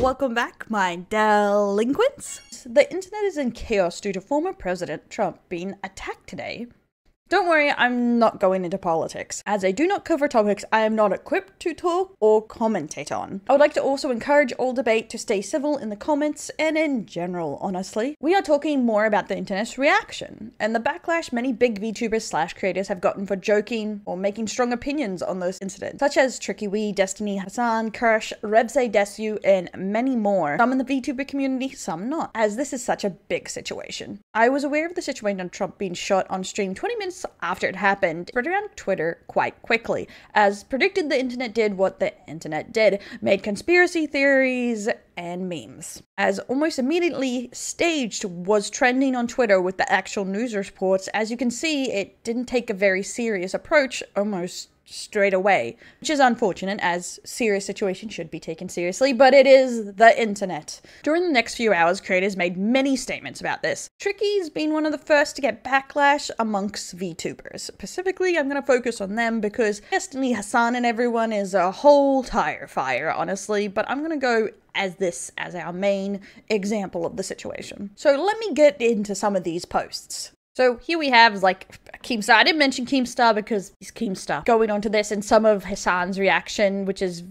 Welcome back, my delinquents. The internet is in chaos due to former President Trump being attacked today don't worry, I'm not going into politics. As I do not cover topics I am not equipped to talk or commentate on. I would like to also encourage all debate to stay civil in the comments and in general, honestly. We are talking more about the internet's reaction and the backlash many big VTubers slash creators have gotten for joking or making strong opinions on those incidents, such as Trickywi, Destiny Hasan, Kirsche, Rebse Desu, and many more. Some in the VTuber community, some not, as this is such a big situation. I was aware of the situation on Trump being shot on stream 20 minutes after it happened spread around Twitter quite quickly. As predicted, the internet did what the internet did made conspiracy theories and memes. As almost immediately staged was trending on Twitter with the actual news reports, as you can see, it didn't take a very serious approach almost straight away, which is unfortunate as serious situations should be taken seriously, but it is the internet. During the next few hours, creators made many statements about this. Tricky's been one of the first to get backlash amongst VTubers. Specifically, I'm going to focus on them because Destiny Hasan and everyone is a whole tire fire, honestly, but I'm going to go as this as our main example of the situation. So let me get into some of these posts. So here we have like Keemstar. I didn't mention Keemstar because he's Keemstar. Going on to this and some of Hasan's reaction, which is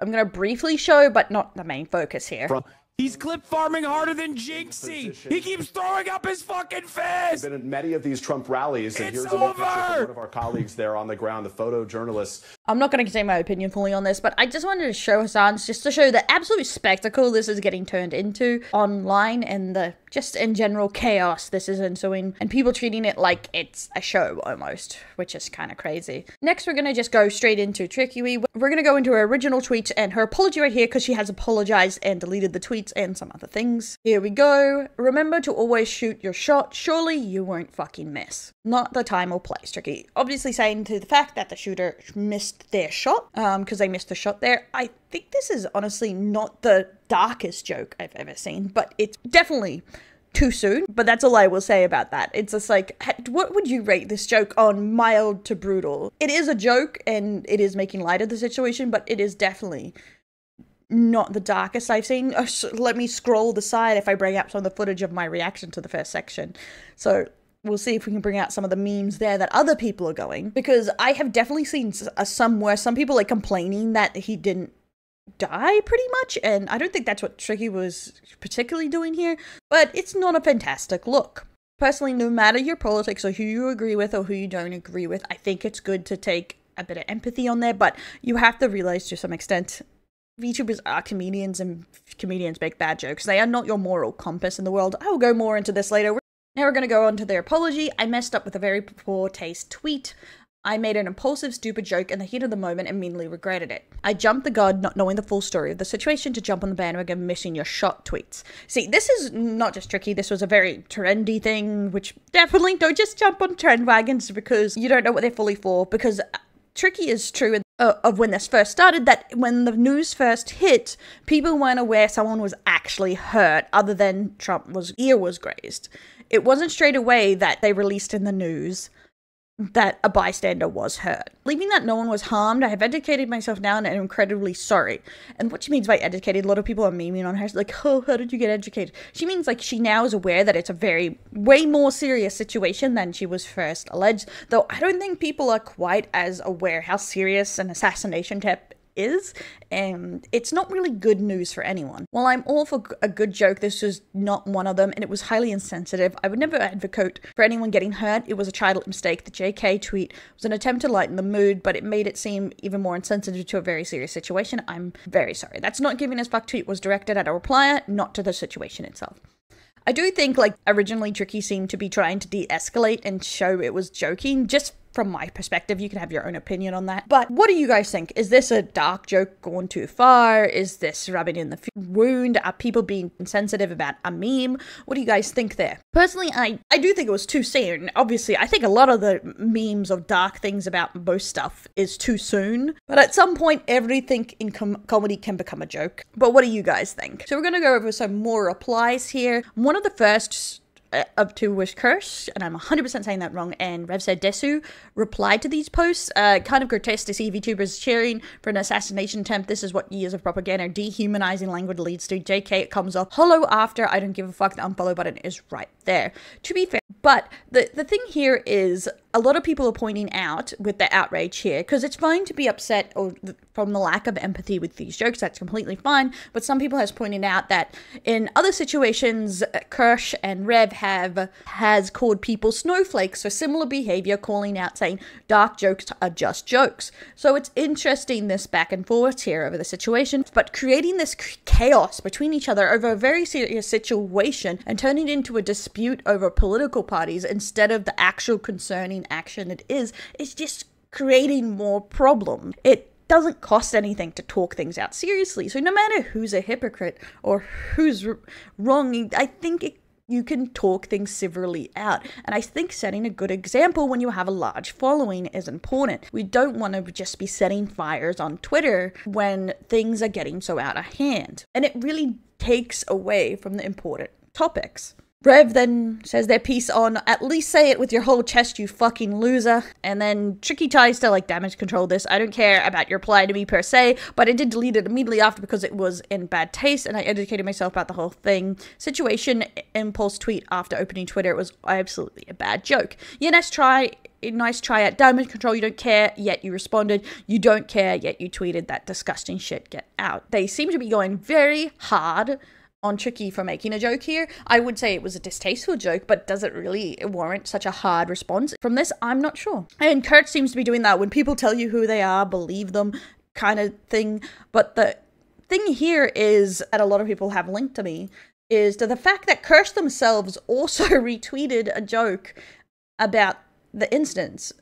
I'm gonna briefly show, but not the main focus here. From He's clip farming harder than Jynxzi. He keeps throwing up his fucking fist. We've been at many of these Trump rallies, and it's here's over. a picture from one of our colleagues there on the ground, the photojournalist. I'm not going to say my opinion fully on this, but I just wanted to show Hasan's just to show the absolute spectacle this is getting turned into online and the just in general chaos this is ensuing and people treating it like it's a show almost, which is kind of crazy. Next, we're going to just go straight into Trickywi. We're going to go into her original tweets and her apology right here because she has apologized and deleted the tweets and some other things. Here we go. Remember to always shoot your shot. Surely you won't fucking miss. Not the time or place, Tricky. Obviously saying to the fact that the shooter missed their shot um because they missed the shot there. I think this is honestly not the darkest joke I've ever seen, but it's definitely too soon. But that's all I will say about that. It's just like, what would you rate this joke on mild to brutal? It is a joke and it is making light of the situation, but it is definitely not the darkest I've seen. Uh, let me scroll the side if I bring up some of the footage of my reaction to the first section. So we'll see if we can bring out some of the memes there that other people are going because I have definitely seen some where some people are complaining that he didn't die pretty much and I don't think that's what Tricky was particularly doing here but it's not a fantastic look. Personally, no matter your politics or who you agree with or who you don't agree with, I think it's good to take a bit of empathy on there, but you have to realize to some extent VTubers are comedians and comedians make bad jokes. They are not your moral compass in the world. I will go more into this later. Now we're going to go on to their apology. I messed up with a very poor taste tweet. I made an impulsive, stupid joke in the heat of the moment and immediately regretted it. I jumped the gun not knowing the full story of the situation to jump on the bandwagon missing your shot tweets. See, this is not just tricky, this was a very trendy thing, which definitely don't just jump on trend wagons because you don't know what they're fully for, because tricky is true uh, of when this first started that when the news first hit, people weren't aware someone was actually hurt other than Trump was ear was grazed. It wasn't straight away that they released in the news that a bystander was hurt. Leaving that no one was harmed, I have educated myself now and I'm incredibly sorry. And what she means by educated, a lot of people are memeing on her. like, oh, how did you get educated? She means like she now is aware that it's a very, way more serious situation than she was first alleged. Though I don't think people are quite as aware how serious an assassination tip is, and it's not really good news for anyone. While I'm all for a good joke, this was not one of them, and it was highly insensitive. I would never advocate for anyone getting hurt. It was a childish mistake. The JK tweet was an attempt to lighten the mood, but it made it seem even more insensitive to a very serious situation. I'm very sorry. That's not giving us fuck tweet was directed at a replier, not to the situation itself. I do think, like, originally Tricky seemed to be trying to de escalate and show it was joking, just from my perspective. You can have your own opinion on that. But what do you guys think? Is this a dark joke going too far? Is this rubbing in the wound? Are people being insensitive about a meme? What do you guys think there? Personally, I, I do think it was too soon. Obviously, I think a lot of the memes of dark things about most stuff is too soon. But at some point, everything in com- comedy can become a joke. But what do you guys think? So we're going to go over some more replies here. One of the first up to was Kirsche, and I'm 100% saying that wrong, and RevSaysDesu replied to these posts. Uh, kind of grotesque to see VTubers cheering for an assassination attempt. This is what years of propaganda dehumanizing language leads to. JK, it comes off hollow after. I don't give a fuck. The unfollow button is right there. To be fair, but the, the thing here is a lot of people are pointing out with the outrage here because it's fine to be upset or th- from the lack of empathy with these jokes that's completely fine but some people has pointed out that in other situations uh, kirsche and rev have has called people snowflakes for similar behavior calling out saying dark jokes are just jokes. So it's interesting this back and forth here over the situation but creating this chaos between each other over a very serious situation and turning it into a dispute over political parties instead of the actual concerning action it is, it's just creating more problem. It doesn't cost anything to talk things out seriously. So no matter who's a hypocrite or who's wrong, I think it, you can talk things civilly out. And I think setting a good example when you have a large following is important. We don't want to just be setting fires on Twitter when things are getting so out of hand. And it really takes away from the important topics. Rev then says their piece on at least say it with your whole chest, you fucking loser. And then Tricky tries to like damage control this. I don't care about your reply to me per se, but I did delete it immediately after because it was in bad taste and I educated myself about the whole thing. Situation impulse tweet after opening Twitter. It was absolutely a bad joke. Yeah, nice try. Nice try at damage control. You don't care, yet you responded. You don't care, yet you tweeted that disgusting shit. Get out. They seem to be going very hard on Tricky for making a joke here. I would say it was a distasteful joke, but does it really warrant such a hard response from this? I'm not sure. And Kurt seems to be doing that when people tell you who they are, believe them kind of thing. But the thing here is, that a lot of people have linked to me, is to the fact that Kirsche themselves also retweeted a joke about the instance.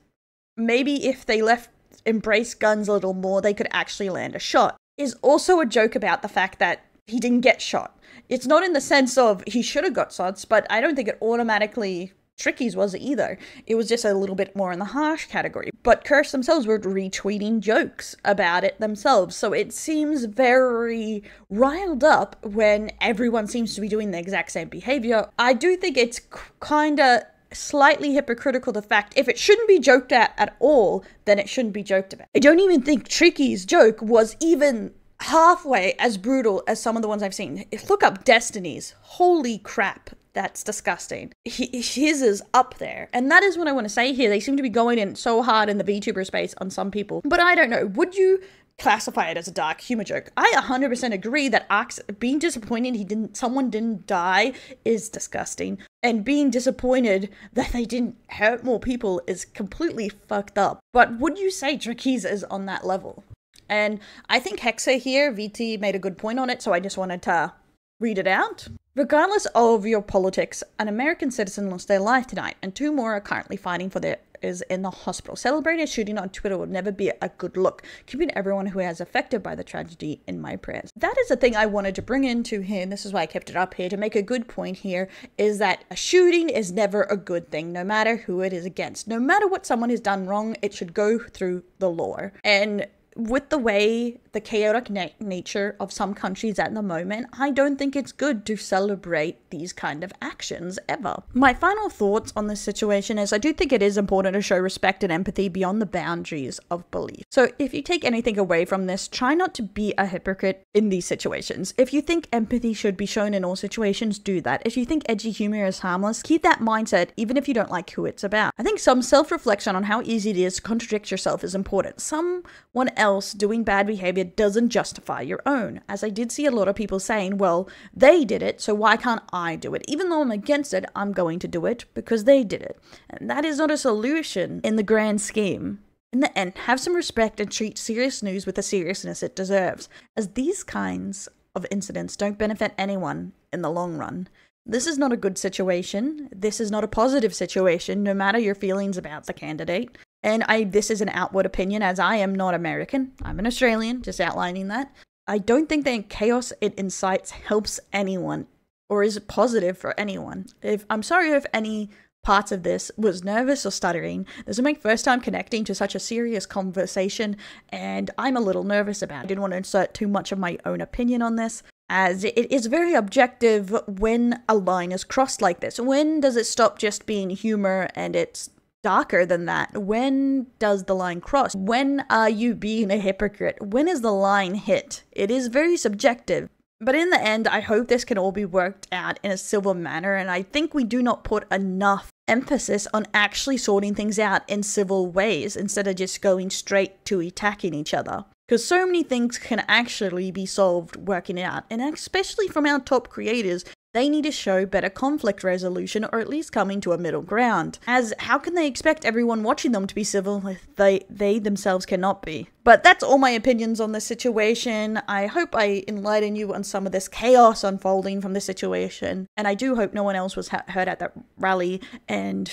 Maybe if they left embrace guns a little more, they could actually land a shot. Is also a joke about the fact that he didn't get shot it's not in the sense of he should have got sods, but I don't think it automatically Tricky's was either. It was just a little bit more in the harsh category. But Kirsche themselves were retweeting jokes about it themselves. So it seems very riled up when everyone seems to be doing the exact same behavior. I do think it's kind of slightly hypocritical the fact if it shouldn't be joked at at all, then it shouldn't be joked about. I don't even think Tricky's joke was even halfway as brutal as some of the ones I've seen. Look up Destiny's. Holy crap. That's disgusting. his is up there. And that is what I want to say here. They seem to be going in so hard in the VTuber space on some people. But I don't know. Would you classify it as a dark humor joke? I 100% agree that Ox being disappointed he didn't someone didn't die is disgusting. And being disappointed that they didn't hurt more people is completely fucked up. But would you say Tricky's is on that level? And I think Hexa here, VT made a good point on it, so I just wanted to read it out. Regardless of your politics, an American citizen lost their life tonight, and two more are currently fighting for their is in the hospital. Celebrating a shooting on Twitter will never be a good look. Keeping everyone who has affected by the tragedy in my prayers. That is the thing I wanted to bring into here, and this is why I kept it up here to make a good point here, is that a shooting is never a good thing, no matter who it is against. No matter what someone has done wrong, it should go through the law. And with the way the chaotic na- nature of some countries at the moment, I don't think it's good to celebrate these kind of actions ever. My final thoughts on this situation is I do think it is important to show respect and empathy beyond the boundaries of belief. So if you take anything away from this, try not to be a hypocrite in these situations. If you think empathy should be shown in all situations, do that. If you think edgy humor is harmless, keep that mindset even if you don't like who it's about. I think some self-reflection on how easy it is to contradict yourself is important. Someone else doing bad behavior doesn't justify your own. As I did see a lot of people saying, well, they did it, so why can't I do it? Even though I'm against it, I'm going to do it because they did it. And that is not a solution in the grand scheme. In the end, have some respect and treat serious news with the seriousness it deserves, as these kinds of incidents don't benefit anyone in the long run. This is not a good situation. This is not a positive situation, no matter your feelings about the candidate. And I this is an outward opinion as I am not American. I'm an Australian, just outlining that. I don't think that chaos it incites helps anyone or is positive for anyone. If I'm sorry if any parts of this was nervous or stuttering. This is my first time connecting to such a serious conversation, and I'm a little nervous about it. I didn't want to insert too much of my own opinion on this. as it is very objective when a line is crossed like this. When does it stop just being humor and it's darker than that? When does the line cross? When are you being a hypocrite? When is the line hit? It is very subjective. But in the end, I hope this can all be worked out in a civil manner, and I think we do not put enough emphasis on actually sorting things out in civil ways instead of just going straight to attacking each other. Because so many things can actually be solved working out, and especially from our top creators, they need to show better conflict resolution or at least coming to a middle ground. As how can they expect everyone watching them to be civil if they they themselves cannot be? But that's all my opinions on this situation. I hope I enlighten you on some of this chaos unfolding from this situation, and I do hope no one else was hurt at that rally and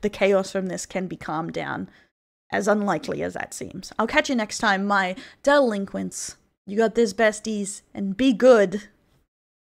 the chaos from this can be calmed down. As unlikely as that seems. I'll catch you next time, my delinquents. You got this, besties, and be good.